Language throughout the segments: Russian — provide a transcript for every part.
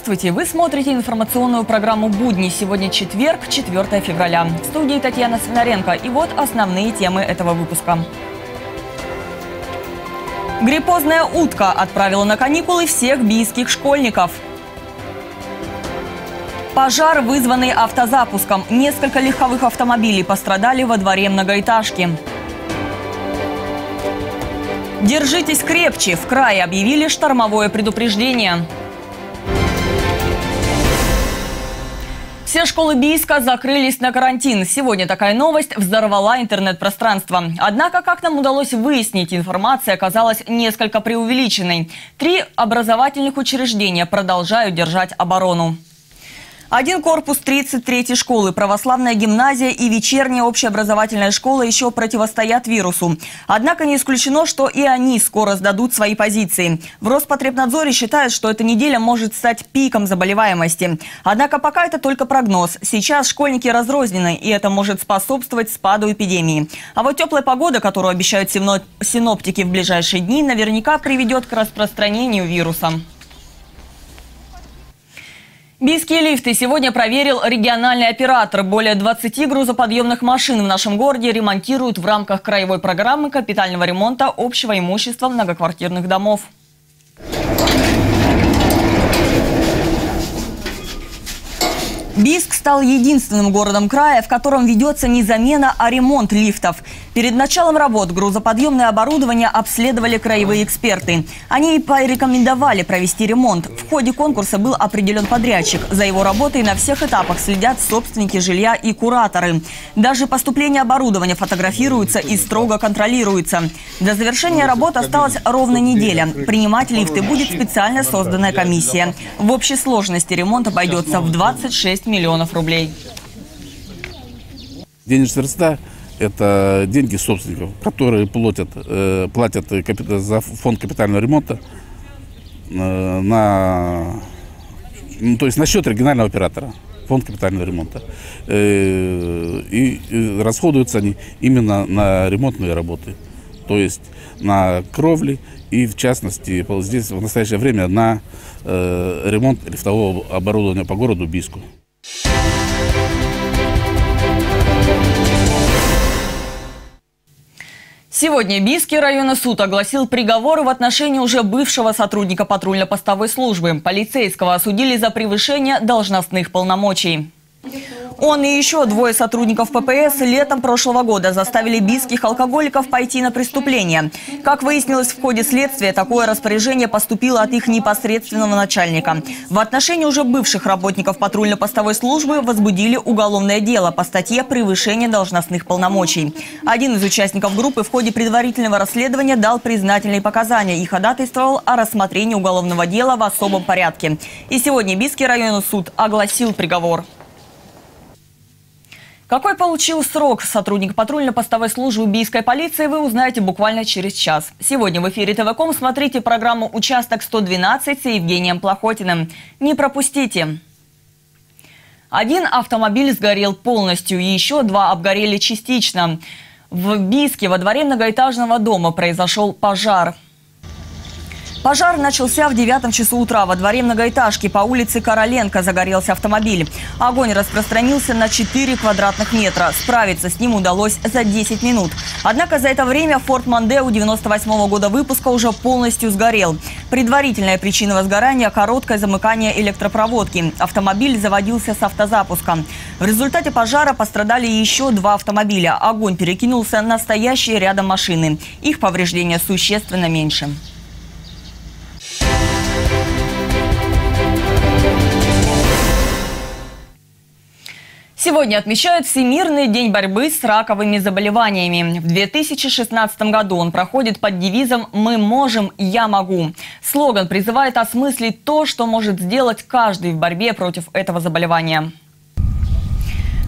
Здравствуйте! Вы смотрите информационную программу «Будни». Сегодня четверг, 4 февраля. В студии Татьяна Свинаренко. И вот основные темы этого выпуска. Гриппозная утка отправила на каникулы всех бийских школьников. Пожар, вызванный автозапуском. Несколько легковых автомобилей пострадали во дворе многоэтажки. Держитесь крепче. В крае объявили штормовое предупреждение. Все школы Бийска закрылись на карантин. Сегодня такая новость взорвала интернет-пространство. Однако, как нам удалось выяснить, информация оказалась несколько преувеличенной. Три образовательных учреждения продолжают держать оборону. Один корпус 33-й школы, православная гимназия и вечерняя общеобразовательная школа еще противостоят вирусу. Однако не исключено, что и они скоро сдадут свои позиции. В Роспотребнадзоре считают, что эта неделя может стать пиком заболеваемости. Однако пока это только прогноз. Сейчас школьники разрознены, и это может способствовать спаду эпидемии. А вот теплая погода, которую обещают синоптики в ближайшие дни, наверняка приведет к распространению вируса. Бийские лифты сегодня проверил региональный оператор. Более 20 грузоподъемных машин в нашем городе ремонтируют в рамках краевой программы капитального ремонта общего имущества многоквартирных домов. Бийск стал единственным городом края, в котором ведется не замена, а ремонт лифтов. Перед началом работ грузоподъемное оборудование обследовали краевые эксперты. Они порекомендовали провести ремонт. В ходе конкурса был определен подрядчик. За его работой на всех этапах следят собственники жилья и кураторы. Даже поступление оборудования фотографируется и строго контролируется. До завершения работ осталась ровно неделя. Принимать лифты будет специально созданная комиссия. В общей сложности ремонт обойдется в 26 миллионов рублей. Денежные средства – это деньги собственников, которые платят, э, платят за фонд капитального ремонта э, на, ну, то есть на счет регионального оператора, фонд капитального ремонта. Э, и, и расходуются они именно на ремонтные работы, то есть на кровли и в частности здесь в настоящее время на э, ремонт лифтового оборудования по городу Биску. Сегодня Бийский районный суд огласил приговоры в отношении уже бывшего сотрудника патрульно-постовой службы. Полицейского осудили за превышение должностных полномочий. Он и еще двое сотрудников ППС летом прошлого года заставили бийских алкоголиков пойти на преступление. Как выяснилось в ходе следствия, такое распоряжение поступило от их непосредственного начальника. В отношении уже бывших работников патрульно-постовой службы возбудили уголовное дело по статье «Превышение должностных полномочий». Один из участников группы в ходе предварительного расследования дал признательные показания и ходатайствовал о рассмотрении уголовного дела в особом порядке. И сегодня Бийский районный суд огласил приговор. Какой получил срок сотрудник патрульно-постовой службы бийской полиции, вы узнаете буквально через час. Сегодня в эфире ТВКом смотрите программу «Участок 112» с Евгением Плохотиным. Не пропустите! Один автомобиль сгорел полностью, и еще два обгорели частично. В Бийске во дворе многоэтажного дома произошел пожар. Пожар начался в девятом часу утра. Во дворе многоэтажки по улице Короленко загорелся автомобиль. Огонь распространился на 4 квадратных метра. Справиться с ним удалось за 10 минут. Однако за это время Форд Мандео 98 -го года выпуска уже полностью сгорел. Предварительная причина возгорания – короткое замыкание электропроводки. Автомобиль заводился с автозапуска. В результате пожара пострадали еще два автомобиля. Огонь перекинулся на стоящие рядом машины. Их повреждения существенно меньше. Сегодня отмечают Всемирный день борьбы с раковыми заболеваниями. В 2016 году он проходит под девизом «Мы можем, я могу». Слоган призывает осмыслить то, что может сделать каждый в борьбе против этого заболевания.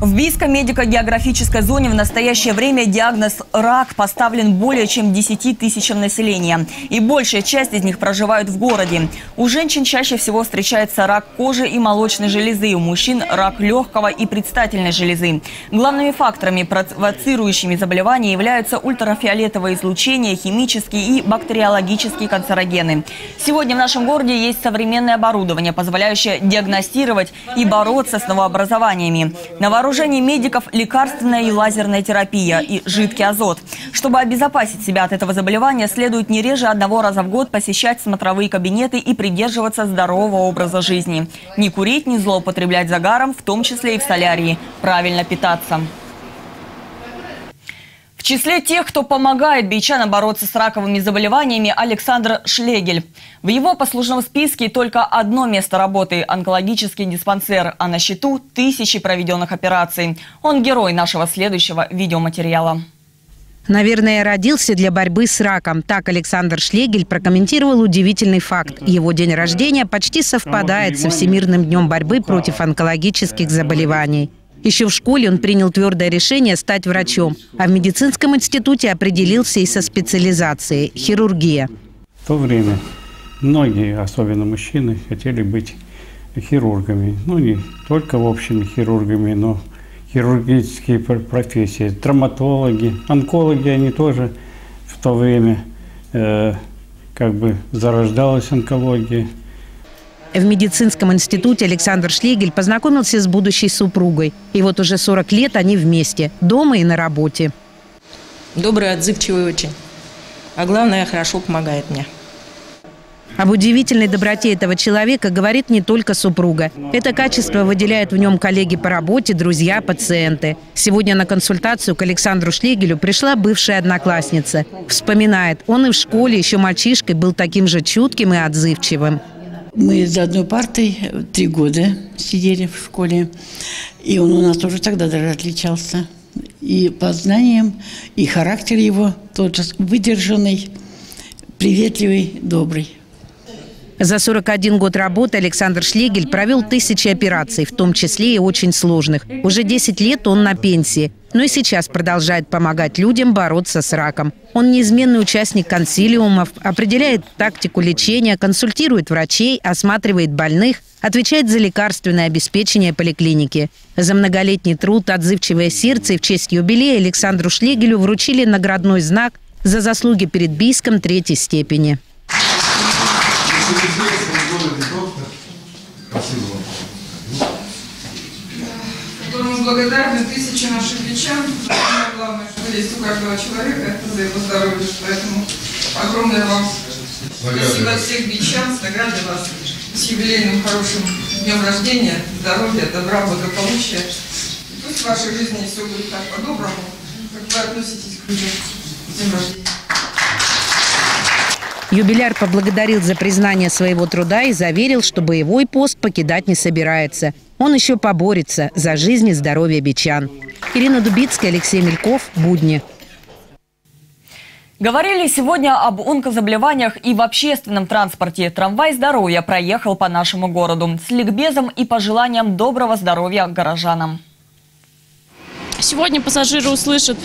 В Бийском медико-географической зоне в настоящее время диагноз «рак» поставлен более чем 10 тысячам населения. И большая часть из них проживают в городе. У женщин чаще всего встречается рак кожи и молочной железы. У мужчин – рак легкого и предстательной железы. Главными факторами, провоцирующими заболевания, являются ультрафиолетовое излучение, химические и бактериологические канцерогены. Сегодня в нашем городе есть современное оборудование, позволяющее диагностировать и бороться с новообразованиями. На вооружении медиков лекарственная и лазерная терапия и жидкий азот. Чтобы обезопасить себя от этого заболевания, следует не реже одного раза в год посещать смотровые кабинеты и придерживаться здорового образа жизни. Не курить, не злоупотреблять загаром, в том числе и в солярии. Правильно питаться. В числе тех, кто помогает бичанам бороться с раковыми заболеваниями, Александр Шлегель. В его послужном списке только одно место работы – онкологический диспансер, а на счету тысячи проведенных операций. Он герой нашего следующего видеоматериала. Наверное, родился для борьбы с раком. Так Александр Шлегель прокомментировал удивительный факт. Его день рождения почти совпадает со Всемирным днем борьбы против онкологических заболеваний. Еще в школе он принял твердое решение стать врачом, а в медицинском институте определился и со специализацией – хирургия. В то время многие, особенно мужчины, хотели быть хирургами. Ну, не только в общем хирургами, но хирургические профессии. Травматологи, онкологи, они тоже в то время э, как бы зарождалась онкология. В медицинском институте Александр Шлегель познакомился с будущей супругой. И вот уже 40 лет они вместе, дома и на работе. Добрый, отзывчивый очень. А главное, хорошо помогает мне. Об удивительной доброте этого человека говорит не только супруга. Это качество выделяют в нем коллеги по работе, друзья, пациенты. Сегодня на консультацию к Александру Шлегелю пришла бывшая одноклассница. Вспоминает, он и в школе еще мальчишкой был таким же чутким и отзывчивым. Мы за одной партой три года сидели в школе, и он у нас тоже тогда даже отличался. И по знаниям, и характер его тот же выдержанный, приветливый, добрый. За 41 год работы Александр Шлегель провел тысячи операций, в том числе и очень сложных. Уже 10 лет он на пенсии, но и сейчас продолжает помогать людям бороться с раком. Он неизменный участник консилиумов, определяет тактику лечения, консультирует врачей, осматривает больных, отвечает за лекарственное обеспечение поликлиники. За многолетний труд, отзывчивое сердце и в честь юбилея Александру Шлегелю вручили наградной знак за заслуги перед Бийском третьей степени. Спасибо благодарны тысячи наших бичан. Самое главное, что есть у каждого человека, это за его здоровье. Поэтому огромное вам спасибо всех бичан, с наградой вас, с юбилейным хорошим днем рождения, здоровья, добра, благополучия. И пусть в вашей жизни все будет так по-доброму, как вы относитесь к людям с днем рождения. Юбиляр поблагодарил за признание своего труда и заверил, что боевой пост покидать не собирается. Он еще поборется за жизнь и здоровье бичан. Ирина Дубицкая, Алексей Мельков, Будни. Говорили сегодня об онкозаболеваниях и в общественном транспорте. Трамвай здоровья проехал по нашему городу с ликбезом и пожеланием доброго здоровья горожанам. Сегодня пассажиры услышат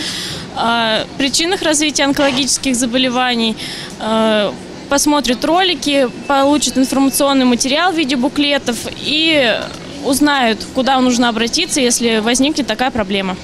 о причинах развития онкологических заболеваний, э, посмотрят ролики, получат информационный материал в виде буклетов и узнают, куда нужно обратиться, если возникнет такая проблема.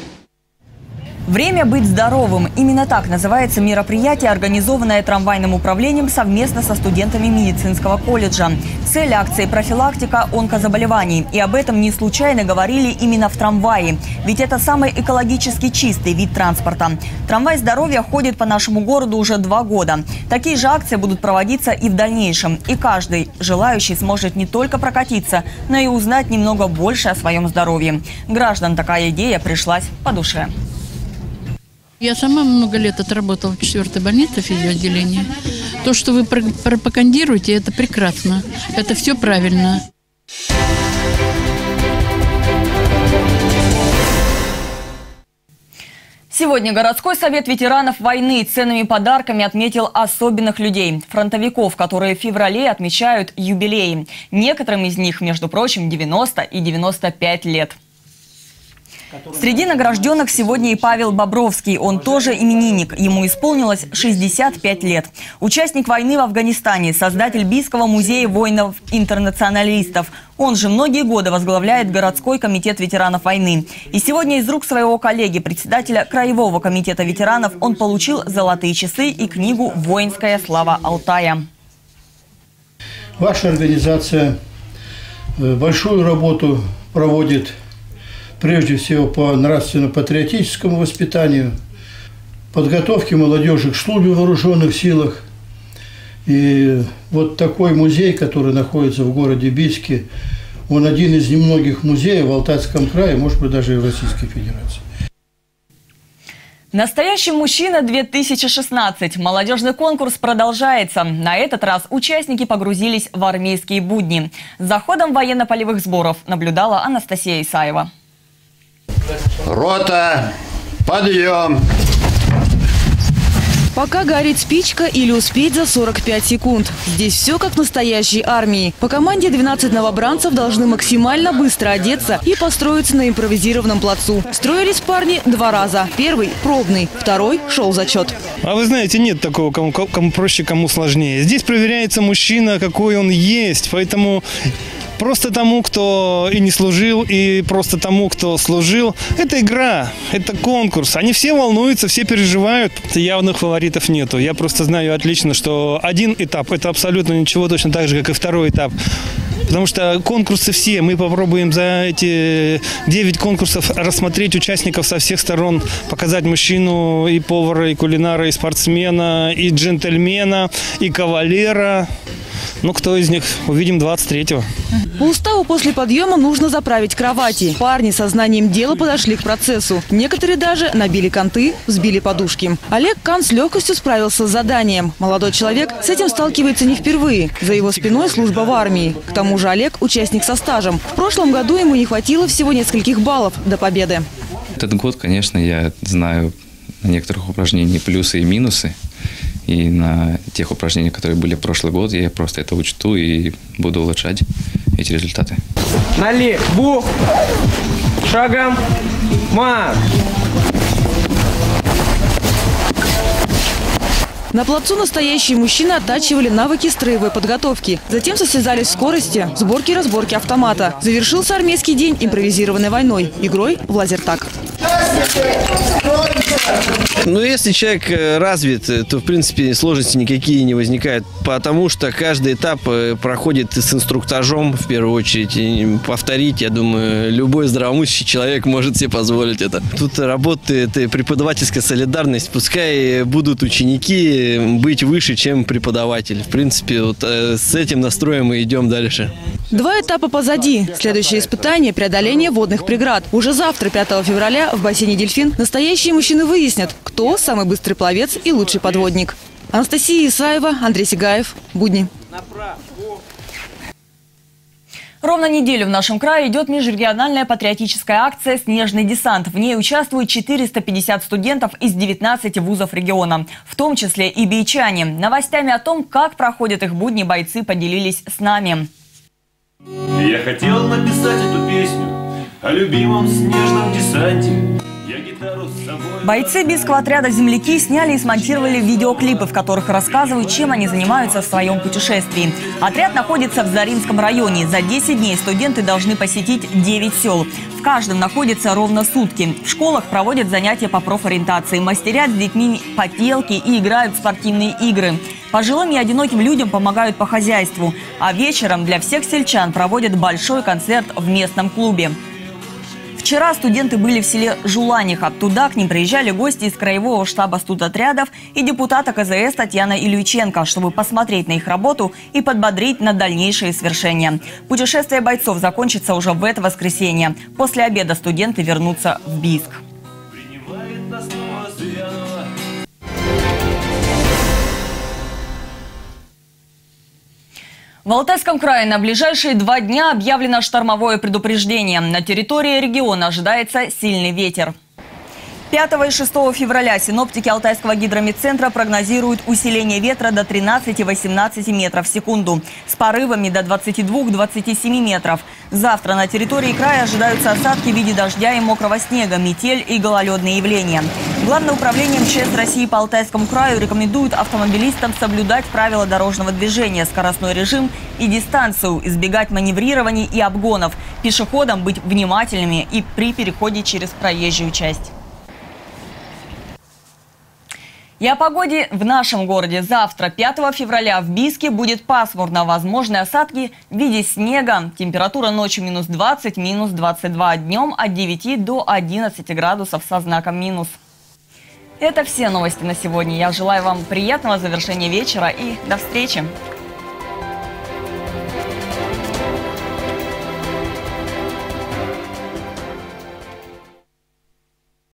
Время быть здоровым. Именно так называется мероприятие, организованное трамвайным управлением совместно со студентами медицинского колледжа. Цель акции – профилактика онкозаболеваний. И об этом не случайно говорили именно в трамвае. Ведь это самый экологически чистый вид транспорта. Трамвай здоровья ходит по нашему городу уже два года. Такие же акции будут проводиться и в дальнейшем. И каждый желающий сможет не только прокатиться, но и узнать немного больше о своем здоровье. Граждан такая идея пришлась по душе. Я сама много лет отработала в четвертой больнице физиоотделения. То, что вы пропагандируете, это прекрасно. Это все правильно. Сегодня городской совет ветеранов войны ценными подарками отметил особенных людей. Фронтовиков, которые в феврале отмечают юбилеи. Некоторым из них, между прочим, 90 и 95 лет. Среди награжденных сегодня и Павел Бобровский. Он тоже именинник. Ему исполнилось 65 лет. Участник войны в Афганистане, создатель Бийского музея воинов-интернационалистов. Он же многие годы возглавляет городской комитет ветеранов войны. И сегодня из рук своего коллеги, председателя Краевого комитета ветеранов, он получил золотые часы и книгу «Воинская слава Алтая». Ваша организация э, большую работу проводит прежде всего по нравственно-патриотическому воспитанию, подготовке молодежи к службе в вооруженных силах. И вот такой музей, который находится в городе Бийске, он один из немногих музеев в Алтайском крае, может быть, даже и в Российской Федерации. Настоящий мужчина 2016. Молодежный конкурс продолжается. На этот раз участники погрузились в армейские будни. За ходом военно-полевых сборов наблюдала Анастасия Исаева. Рота, подъем! Пока горит спичка или успеть за 45 секунд. Здесь все как в настоящей армии. По команде 12 новобранцев должны максимально быстро одеться и построиться на импровизированном плацу. Строились парни два раза. Первый – пробный, второй – шел зачет. А вы знаете, нет такого, кому, кому проще, кому сложнее. Здесь проверяется мужчина, какой он есть. Поэтому Просто тому, кто и не служил, и просто тому, кто служил. Это игра, это конкурс. Они все волнуются, все переживают. Явных фаворитов нету. Я просто знаю отлично, что один этап – это абсолютно ничего, точно так же, как и второй этап. Потому что конкурсы все, мы попробуем за эти 9 конкурсов рассмотреть участников со всех сторон, показать мужчину и повара, и кулинара, и спортсмена, и джентльмена, и кавалера. Ну, кто из них, увидим 23-го. По уставу после подъема нужно заправить кровати. Парни со знанием дела подошли к процессу. Некоторые даже набили конты, взбили подушки. Олег Кан с легкостью справился с заданием. Молодой человек с этим сталкивается не впервые. За его спиной служба в армии. К тому же Олег – участник со стажем. В прошлом году ему не хватило всего нескольких баллов до победы. Этот год, конечно, я знаю на некоторых упражнениях плюсы и минусы. И на тех упражнениях, которые были в прошлый год, я просто это учту и буду улучшать эти результаты. Налево! Шагом! Марш! На плацу настоящие мужчины оттачивали навыки строевой подготовки. Затем состязались в скорости, сборки и разборки автомата. Завершился армейский день импровизированной войной, игрой в лазертаг. Ну, если человек э, развит, э, то, в принципе, сложности никакие не возникают, потому что каждый этап э, проходит с инструктажом, в первую очередь. И повторить, я думаю, любой здравомыслящий человек может себе позволить это. Тут работает преподавательская солидарность. Пускай будут ученики быть выше, чем преподаватель. В принципе, вот с этим настроем мы идем дальше. Два этапа позади. Следующее испытание – преодоление водных преград. Уже завтра, 5 февраля, в бассейне «Дельфин» настоящие мужчины выяснят, кто самый быстрый пловец и лучший подводник. Анастасия Исаева, Андрей Сигаев. Будни. Ровно неделю в нашем крае идет межрегиональная патриотическая акция «Снежный десант». В ней участвуют 450 студентов из 19 вузов региона, в том числе и бичане. Новостями о том, как проходят их будни, бойцы поделились с нами. Я хотел написать эту песню о любимом снежном десанте. Бойцы Бийского отряда «Земляки» сняли и смонтировали видеоклипы, в которых рассказывают, чем они занимаются в своем путешествии. Отряд находится в Заринском районе. За 10 дней студенты должны посетить 9 сел. В каждом находится ровно сутки. В школах проводят занятия по профориентации, мастерят с детьми поделки и играют в спортивные игры. Пожилым и одиноким людям помогают по хозяйству. А вечером для всех сельчан проводят большой концерт в местном клубе. Вчера студенты были в селе Жуланиха. Туда к ним приезжали гости из краевого штаба студотрядов и депутата КЗС Татьяна Ильиченко, чтобы посмотреть на их работу и подбодрить на дальнейшие свершения. Путешествие бойцов закончится уже в это воскресенье. После обеда студенты вернутся в Бийск. В Алтайском крае на ближайшие два дня объявлено штормовое предупреждение. На территории региона ожидается сильный ветер. 5 и 6 февраля синоптики Алтайского гидрометцентра прогнозируют усиление ветра до 13-18 метров в секунду с порывами до 22-27 метров. Завтра на территории края ожидаются осадки в виде дождя и мокрого снега, метель и гололедные явления. Главное управление МЧС России по Алтайскому краю рекомендует автомобилистам соблюдать правила дорожного движения, скоростной режим и дистанцию, избегать маневрирований и обгонов, пешеходам быть внимательными и при переходе через проезжую часть. И о погоде в нашем городе. Завтра, 5 февраля, в Биске будет пасмурно. Возможны осадки в виде снега. Температура ночью минус 20, минус 22. Днем от 9 до 11 градусов со знаком минус. Это все новости на сегодня. Я желаю вам приятного завершения вечера и до встречи.